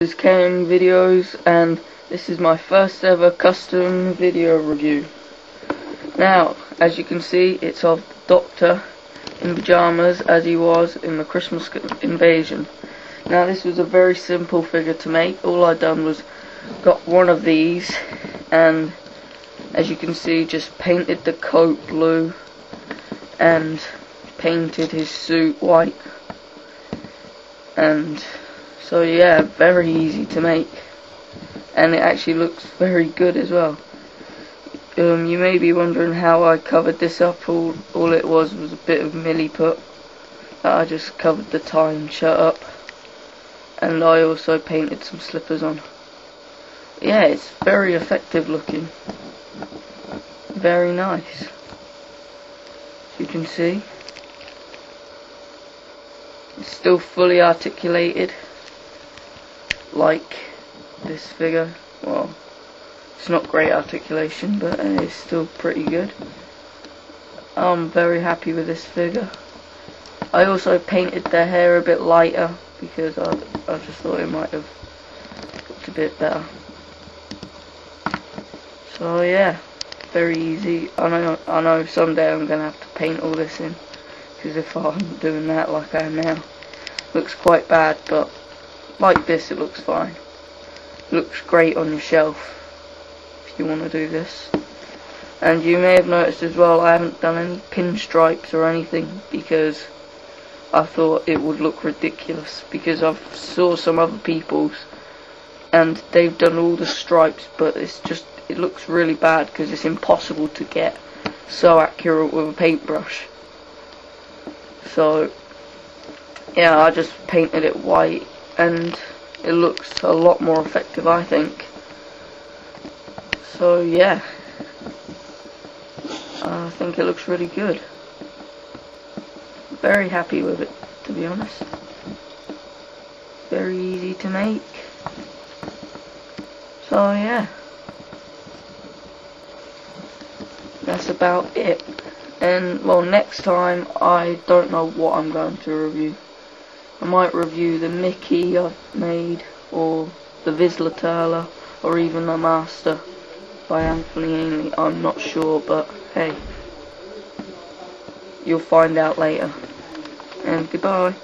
is KM Videos and this is my first ever custom video review. Now, as you can see, it's of the Doctor in pyjamas as he was in the Christmas Invasion. Now this was a very simple figure to make. All I done was got one of these and as you can see just painted the coat blue and painted his suit white and so yeah, very easy to make. And it actually looks very good as well. Um, you may be wondering how I covered this up. All, all it was was a bit of milliput. I just covered the tie and shut up. And I also painted some slippers on. Yeah, it's very effective looking. Very nice. As you can see. It's still fully articulated like this figure. Well, it's not great articulation, but uh, it's still pretty good. I'm very happy with this figure. I also painted the hair a bit lighter because I, I just thought it might have looked a bit better. So yeah, very easy. I know I know someday I'm gonna have to paint all this in because if I'm doing that like I am now, looks quite bad. But like this it looks fine. Looks great on your shelf if you want to do this. And you may have noticed as well I haven't done any pinstripes or anything because I thought it would look ridiculous because I've saw some other people's and they've done all the stripes but it's just it looks really bad because it's impossible to get so accurate with a paintbrush. So yeah I just painted it white and it looks a lot more effective I think. So yeah. Uh, I think it looks really good. Very happy with it to be honest. Very easy to make. So yeah. That's about it. And well next time I don't know what I'm going to review I might review the Mickey I've made, or the Vizsla or even the Master by Anthony Ainley. I'm not sure, but hey, you'll find out later. And goodbye.